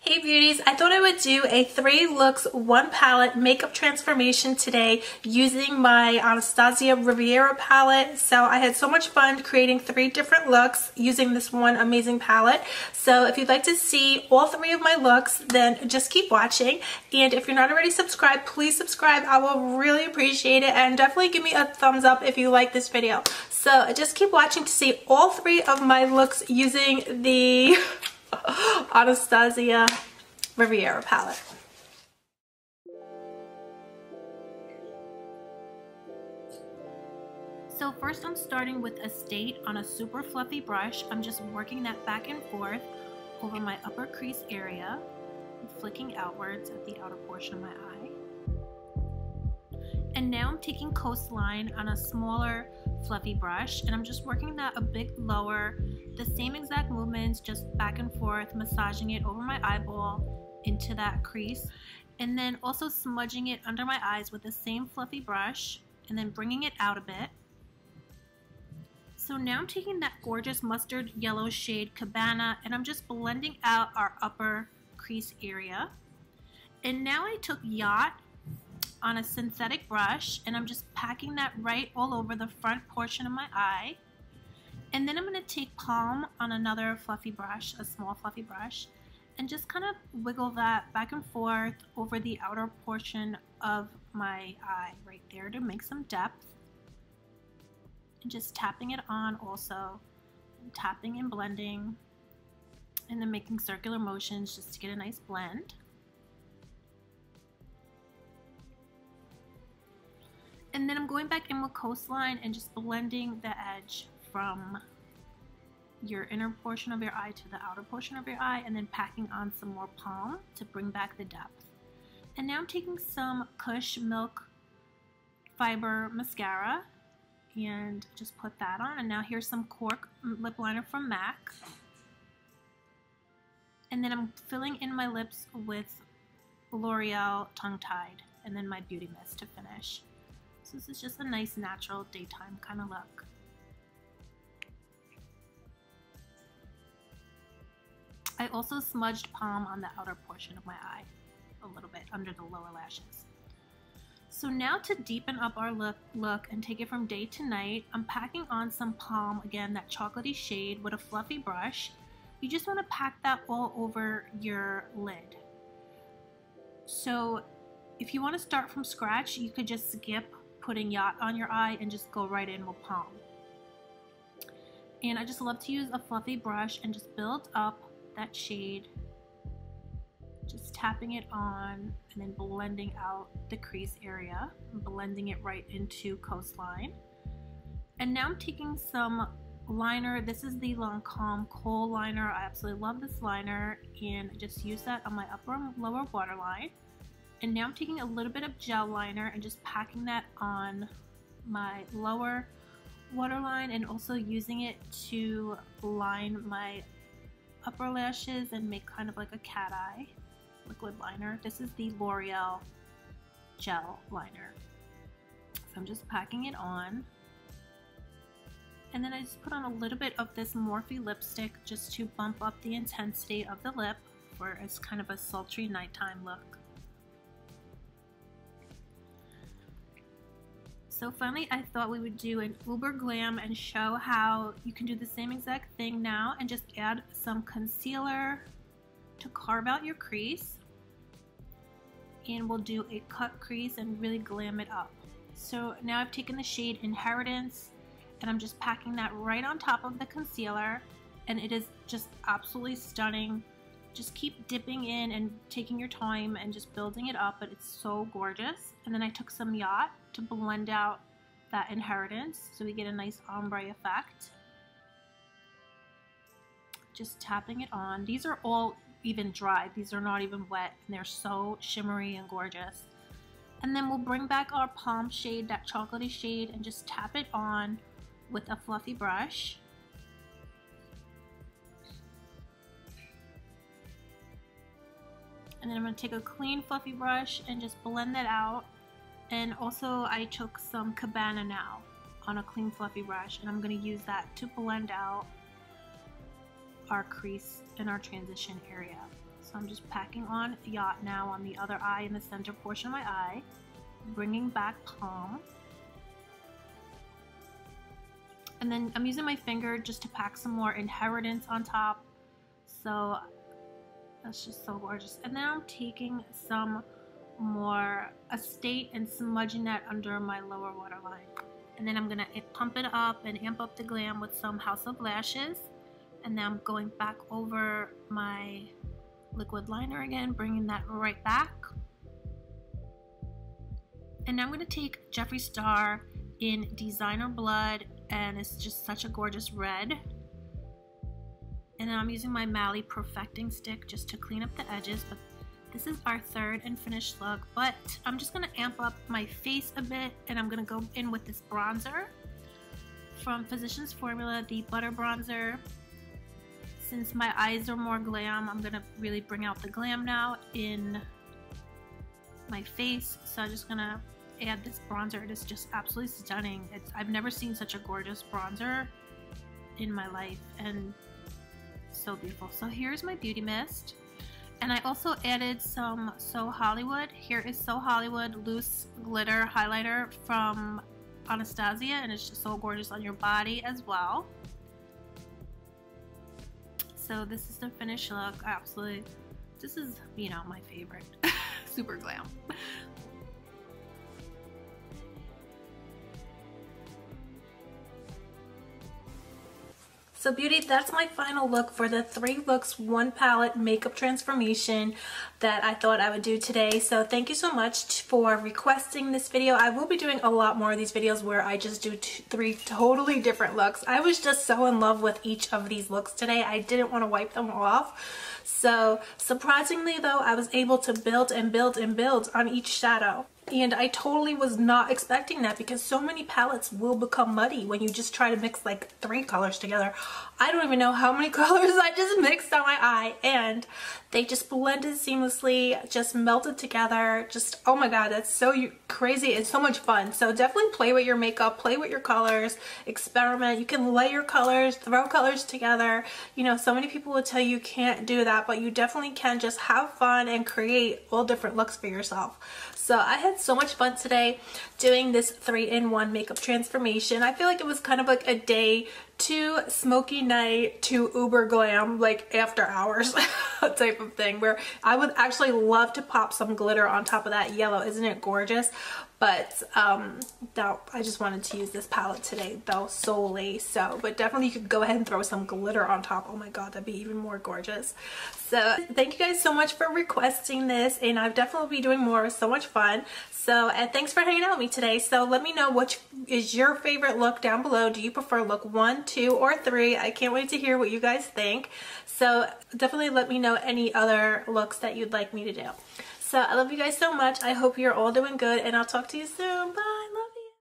Hey beauties, I thought I would do a three looks, one palette makeup transformation today using my Anastasia Riviera palette. So I had so much fun creating three different looks using this one amazing palette. So if you'd like to see all three of my looks, then just keep watching. And if you're not already subscribed, please subscribe. I will really appreciate it and definitely give me a thumbs up if you like this video. So just keep watching to see all three of my looks using the Anastasia Riviera palette. So first I'm starting with Estate on a super fluffy brush. I'm just working that back and forth over my upper crease area, flicking outwards at the outer portion of my eye. And now I'm taking Coastline on a smaller fluffy brush and I'm just working that a bit lower. The same exact movements, just back and forth, massaging it over my eyeball into that crease. And then also smudging it under my eyes with the same fluffy brush and then bringing it out a bit. So now I'm taking that gorgeous mustard yellow shade Cabana and I'm just blending out our upper crease area. And now I took Yacht on a synthetic brush and I'm just packing that right all over the front portion of my eye. And then I'm going to take Palm on another fluffy brush, a small fluffy brush, and just kind of wiggle that back and forth over the outer portion of my eye right there to make some depth. And just tapping it on also, tapping and blending, and then making circular motions just to get a nice blend. And then I'm going back in with Coastline and just blending the edge from your inner portion of your eye to the outer portion of your eye and then packing on some more palm to bring back the depth. And now I'm taking some Kush Milk Fiber Mascara and just put that on. And now here's some Cork lip liner from MAC. And then I'm filling in my lips with L'Oreal Tongue Tied and then my Beauty Mist to finish. So this is just a nice natural daytime kind of look. I also smudged palm on the outer portion of my eye a little bit under the lower lashes. So now to deepen up our look, look and take it from day to night, I'm packing on some palm, again, that chocolatey shade with a fluffy brush. You just want to pack that all over your lid. So if you want to start from scratch, you could just skip putting yacht on your eye and just go right in with palm. And I just love to use a fluffy brush and just build up that shade. Just tapping it on and then blending out the crease area. Blending it right into coastline. And now I'm taking some liner. This is the Lancome Kohl liner. I absolutely love this liner and just use that on my upper and lower waterline. And now I'm taking a little bit of gel liner and just packing that on my lower waterline and also using it to line my upper lashes and make kind of like a cat eye liquid liner. This is the L'Oreal gel liner. So I'm just packing it on. And then I just put on a little bit of this Morphe lipstick just to bump up the intensity of the lip for it's kind of a sultry nighttime look. So finally I thought we would do an uber glam and show how you can do the same exact thing now and just add some concealer to carve out your crease and we'll do a cut crease and really glam it up. So now I've taken the shade Inheritance and I'm just packing that right on top of the concealer and it is just absolutely stunning. Just keep dipping in and taking your time and just building it up but it's so gorgeous. And then I took some Yacht to blend out that inheritance so we get a nice ombre effect. Just tapping it on. These are all even dry. These are not even wet and they're so shimmery and gorgeous. And then we'll bring back our palm shade, that chocolatey shade, and just tap it on with a fluffy brush. And then I'm going to take a clean fluffy brush and just blend that out and also I took some Cabana Now on a clean fluffy brush and I'm going to use that to blend out our crease in our transition area. So So I'm just packing on Yacht now on the other eye in the center portion of my eye. Bringing back Palm. And then I'm using my finger just to pack some more Inheritance on top. So that's just so gorgeous. And then I'm taking some more Estate and smudging that under my lower waterline. And then I'm gonna eh, pump it up and amp up the glam with some House of Lashes. And then I'm going back over my liquid liner again, bringing that right back. And now I'm gonna take Jeffree Star in Designer Blood and it's just such a gorgeous red. And then I'm using my Mally Perfecting Stick just to clean up the edges, but this is our third and finished look, but I'm just gonna amp up my face a bit and I'm gonna go in with this bronzer from Physicians Formula, the Butter Bronzer. Since my eyes are more glam, I'm gonna really bring out the glam now in my face. So I'm just gonna add this bronzer. It is just absolutely stunning. It's I've never seen such a gorgeous bronzer in my life and so beautiful. So here's my beauty mist. And I also added some So Hollywood. Here is So Hollywood Loose Glitter Highlighter from Anastasia and it's just so gorgeous on your body as well. So this is the finished look. Absolutely, this is, you know, my favorite. Super glam. So beauty, that's my final look for the three looks, one palette makeup transformation that I thought I would do today. So thank you so much for requesting this video. I will be doing a lot more of these videos where I just do three totally different looks. I was just so in love with each of these looks today. I didn't want to wipe them off. So surprisingly though, I was able to build and build and build on each shadow. And I totally was not expecting that because so many palettes will become muddy when you just try to mix like three colors together. I don't even know how many colors I just mixed on my eye and they just blended seamlessly, just melted together. Just, oh my God, that's so crazy. It's so much fun. So definitely play with your makeup, play with your colors, experiment. You can layer colors, throw colors together. You know, so many people will tell you can't do that, but you definitely can just have fun and create all different looks for yourself. So I had so much fun today doing this three-in-one makeup transformation. I feel like it was kind of like a day to smoky night to uber glam like after hours type of thing where I would actually love to pop some glitter on top of that yellow. Isn't it gorgeous but um that I just wanted to use this palette today though solely. So but definitely you could go ahead and throw some glitter on top. Oh my god that'd be even more gorgeous. So thank you guys so much for requesting this and I've definitely be doing more. So much fun. So and thanks for hanging out with me today. So let me know which is your favorite look down below. Do you prefer look one two or three? I can't wait to hear what you guys think. So definitely let me know any other looks that you'd like me to do so I love you guys so much. I hope you're all doing good and I'll talk to you soon. Bye.